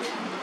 Yeah.